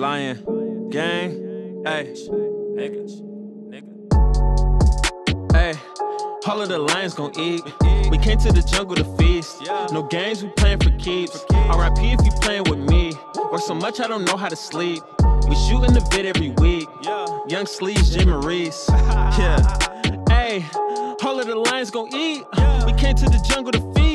Lion, gang, hey, nigga, nigga. Hey, all of the lions gon' eat. We came to the jungle to feast. No games, we playing for keeps. RIP if you playing with me. Work so much I don't know how to sleep. We shooting the vid every week. Young Sleeves, Jay Maurice. Yeah. Hey, all of the lions gon' eat. We came to the jungle to feast.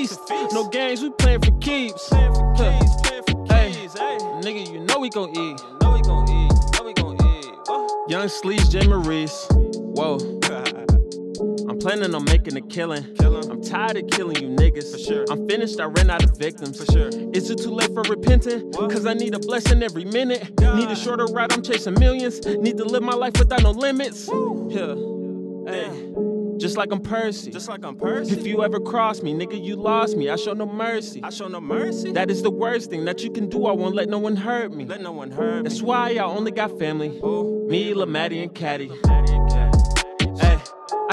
We gon' eat. Know we gon' eat. Young Sleeves, Jay Maurice. Whoa. I'm planning on making a killing. I'm tired of killing you niggas. For sure. I'm finished, I ran out of victims. For sure. Is it too late for repenting? Cause I need a blessing every minute. Need a shorter ride, I'm chasing millions. Need to live my life without no limits. Yeah. Hey. Just like I'm Percy. Just like I'm Percy. If you ever cross me, nigga, you lost me. I show no mercy. I show no mercy. That is the worst thing that you can do. I won't let no one hurt me. Let no one hurt me. That's why I only got family. Ooh. Me, Maddie, and Caddy.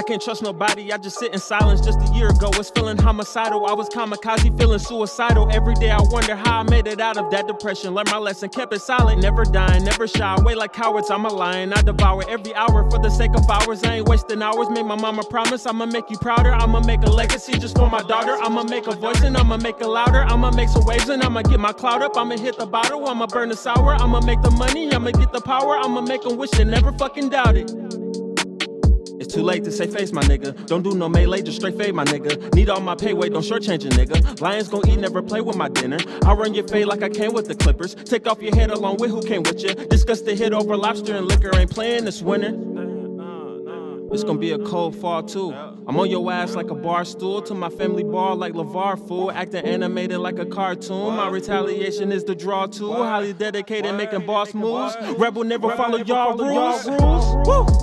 I can't trust nobody. I just sit in silence. Just a year ago, was feeling homicidal. I was kamikaze, feeling suicidal. Every day I wonder how I made it out of that depression. Learned my lesson, kept it silent, never dying, never shy. Away like cowards, I'm a lion. I devour every hour for the sake of hours. I ain't wasting hours. Made my mama promise I'ma make you prouder. I'ma make a legacy just for my daughter. I'ma make a voice and I'ma make it louder. I'ma make some waves and I'ma get my cloud up. I'ma hit the bottle. I'ma burn the sour. I'ma make the money. I'ma get the power. I'ma make them wish they never fucking doubt it. Too late to say face, my nigga. Don't do no melee, just straight fade, my nigga. Need all my pay, wait, don't shortchange a nigga. Lions gon' eat, never play with my dinner. I run your fade like I came with the Clippers. Take off your head along with who came with you. Discuss the hit over lobster and liquor. Ain't playing this winter. It's gonna be a cold fall too. I'm on your ass like a bar stool. To my family bar like LeVar fool. Acting animated like a cartoon. My retaliation is the draw too. Highly dedicated, making boss moves. Rebel never follow y'all rules. Woo.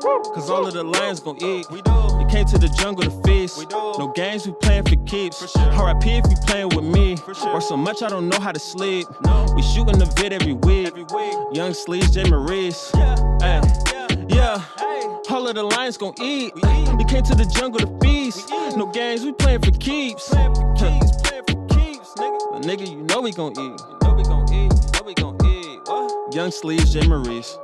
Cause all of the lions gon' eat. We do. We came to the jungle to feast. We do. No games, we playing for keeps. For sure. RIP if you playing with me. For sure. Work so much I don't know how to sleep. No. We shooting the vid every week. Every week. Young Sleeves, J. Maurice. Yeah. Hey. Yeah. All of the lions gon' eat. We eat. We came to the jungle to feast. No games, we playing for keeps. Playing for keeps. Playing for keeps, nigga. But nigga, you know we gon' eat. You know we gon' eat. You know we gon' eat. What? Young Sleeves, J. Maurice.